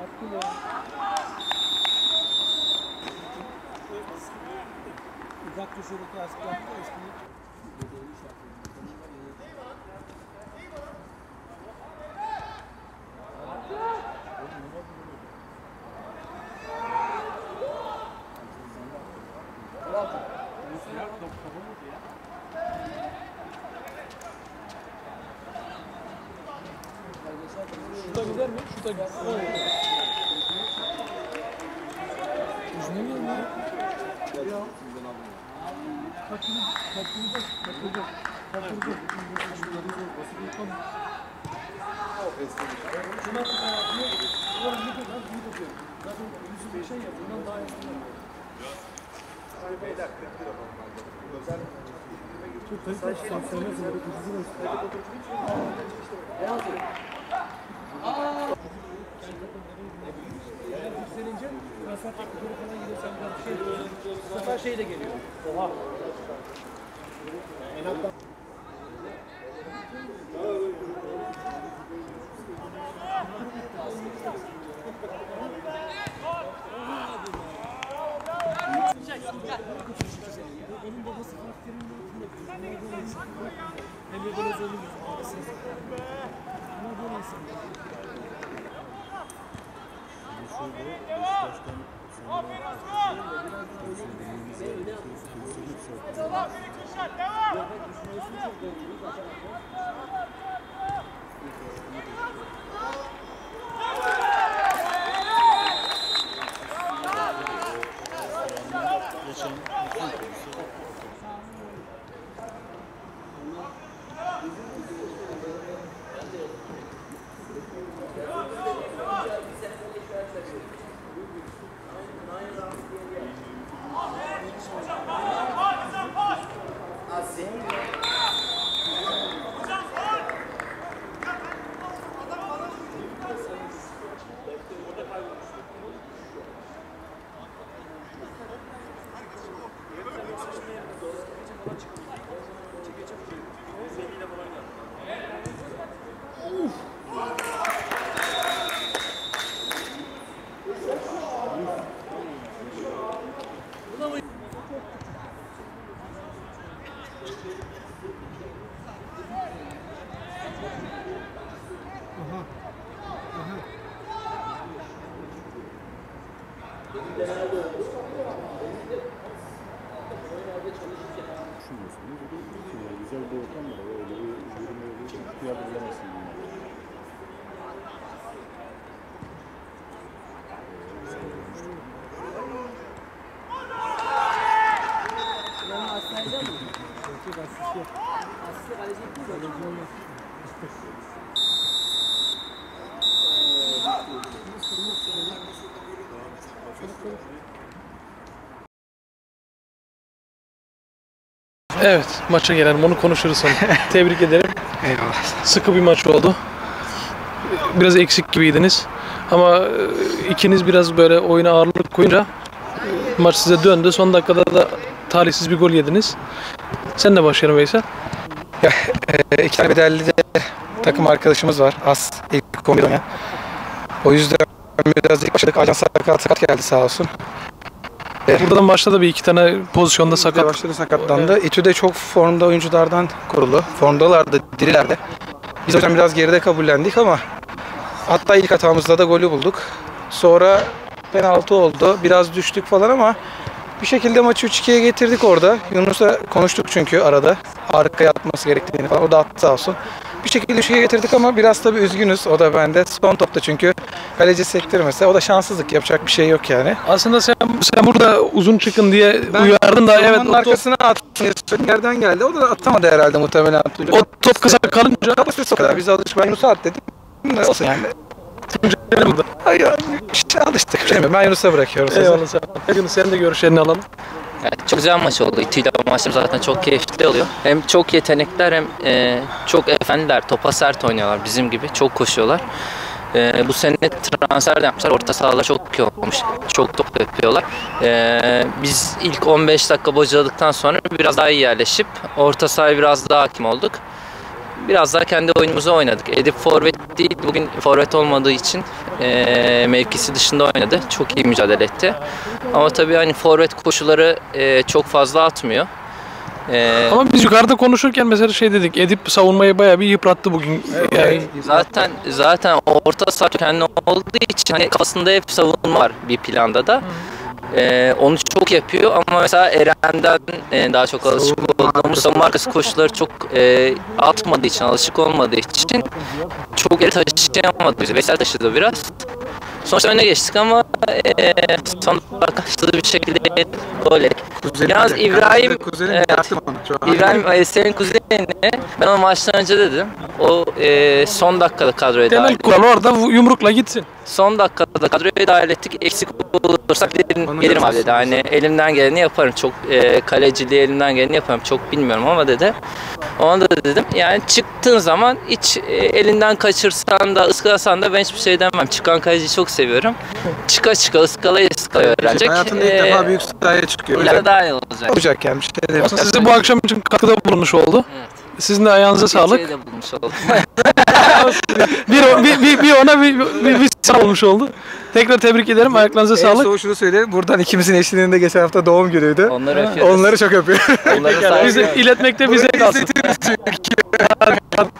Attı ya. Uzak köşede klasik yaptı da üstüne. Thank you. Şurada gider mi? Şurada gider. Yüzüne mi ya? Kaçını, kaçını da, kaçırdı. Kaçırdı. Şuna tık ayakını, ulan lan, iyi de diyor. Zaten yüzü bir şey ya, bundan daha iyisini yapıyor. Çok kayıp var, sansiyonel zırhı, ucuzu var. Eğer yükselince transfer teknikleri falan gidiyorsan biraz bir şey bu sefer şey de geliyor. Oha. Onun babası karakterinin altında. Emre Belözoğlu'nun babası. Ama böyle insan. düşünmüyorsunuz. Bir de yani güzel bir ortam var. Öyle bir yürüme yolu kıyafetlemezsin. Evet, maça gelelim. Onu konuşuruz sonra. Tebrik ederim. Eyvallah. Sıkı bir maç oldu. Biraz eksik gibiydiniz. Ama e, ikiniz biraz böyle oyuna ağırlık koyunca e, maç size döndü. Son dakikada da talihsiz bir gol yediniz. Sen de başlayalım Veysel. Ee, iki tane bedelli de takım arkadaşımız var. Az ilk 11 oynayan. O yüzden biraz ilk başladık. Ajan sakat, sakat geldi sağ olsun. Buradan başta da bir iki tane pozisyonda Sakat. Başladı sakatlandı. İTÜ de çok formda oyunculardan kurulu. Formdalardı, dirilerdi. Biz hocam biraz geride kabullendik ama hatta ilk hatamızda da golü bulduk. Sonra penaltı oldu. Biraz düştük falan ama bir şekilde maçı 3-2'ye getirdik orada. Yunus'la konuştuk çünkü arada. Arkaya atması gerektiğini falan. O da attı sağ olsun. Bir şekilde 3-2'ye getirdik ama biraz tabii üzgünüz. O da bende. Son topta çünkü kaleci sektirmese. O da şanssızlık. Yapacak bir şey yok yani. Aslında sen sen burada uzun çıkın diye uyardın da evet savunmanın o top, arkasına attım. Yerden geldi. O da atamadı herhalde muhtemelen. o top kısa kalınca kapasitesi o kadar. Biz alıştık. Ben Yunus'a at dedim. Olsun yani. Hayır. İşte alıştık. Ben Yunus'a bırakıyorum. Eyvallah. Peki sen de görüşlerini alalım. Evet, çok güzel maç oldu. İTÜ'yle maçlar zaten çok keyifli oluyor. Hem çok yetenekler hem e, çok efendiler. Topa sert oynuyorlar bizim gibi. Çok koşuyorlar. E, bu sene transfer de yapmışlar. Orta sahalar çok iyi olmuş. Çok top yapıyorlar. E, biz ilk 15 dakika bocaladıktan sonra biraz daha iyi yerleşip orta sahaya biraz daha hakim olduk. Biraz daha kendi oyunumuzu oynadık. Edip forvet değil, bugün forvet olmadığı için e, mevkisi dışında oynadı. Çok iyi mücadele etti. Ama tabii hani forvet koşuları e, çok fazla atmıyor. E, Ama biz yukarıda konuşurken mesela şey dedik. Edip savunmayı bayağı bir yıprattı bugün. Yani Zaten zaten orta saha kendi olduğu için hani kafasında hep savunma var bir planda da. Ee, onu çok yapıyor ama mesela Eren'den e, daha çok alışık olduğumuz savunma arkası koşuları çok e, atmadığı için, alışık olmadığı için çok el taşıyamadı bizi. Veysel taşıdı biraz. Sonuçta öne geçtik ama e, son dakika hızlı bir şekilde gol ettik. Yalnız İbrahim, Kuzenim evet. İbrahim e, senin kuzenine ben onu maçtan önce dedim. O e, son dakikada kadroya dahil temel kural orada yumrukla gitsin. Son dakikada kadroya dahil ettik. Eksik olursak dedim, Onu gelirim abi dedi. Hani elimden geleni yaparım. Çok e, kaleciliği elimden geleni yaparım. Çok bilmiyorum ama dedi. Ona da dedim. Yani çıktığın zaman hiç e, elinden kaçırsan da ıskalasan da ben hiçbir şey demem. Çıkan kaleciyi çok seviyorum. Çıka çıka ıskalaya ıskalaya öğrenecek. Hayatında ilk E, defa büyük sahaya çıkıyor. İleride daha iyi olacak. olacak yani bir şey demiyorum. Aslında size bu akşam için katkıda bulunmuş oldu. Evet. Sizin de ayağınıza sağlık. Şey de bulmuş oldum. Bir, bir, bir, bir ona bir, bir, bir sağ olmuş oldu. Tekrar tebrik ederim. Ayaklarınıza En sağlık. son şunu söyleyeyim. Buradan ikimizin eşliğinde geçen hafta doğum günüydü. Onları öpüyoruz. Onları çok öpüyorum. Onları Bize, iletmekte bize kalsın. İçin Hadi, hadi,